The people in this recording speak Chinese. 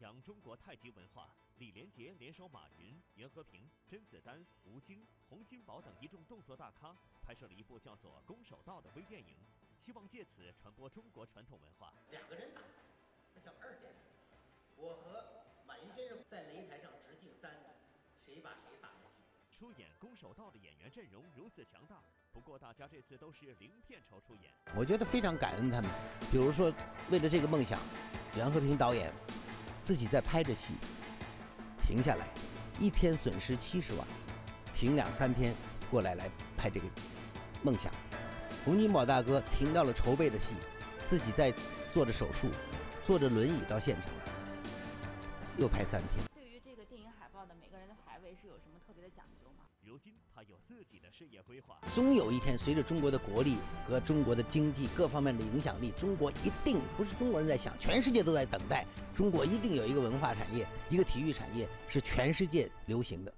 扬中国太极文化。李连杰联手马云、袁和平、甄子丹、吴京、洪金宝等一众动作大咖，拍摄了一部叫做《攻守道》的微电影，希望借此传播中国传统文化。两个人打，那叫二点。我和马云先生在擂台上直径三米，谁把谁打下去？出演《攻守道》的演员阵容如此强大，不过大家这次都是零片酬出演。我觉得非常感恩他们，比如说为了这个梦想，袁和平导演自己在拍着戏，停下来，一天损失七十万，停两三天过来来拍这个梦想。洪金宝大哥停到了筹备的戏，自己在做着手术，坐着轮椅到现场，又拍三天。每个人的排位是有什么特别的讲究吗？如今他有自己的事业规划，终有一天，随着中国的国力和中国的经济各方面的影响力，中国一定不是中国人在想，全世界都在等待，中国一定有一个文化产业，一个体育产业是全世界流行的。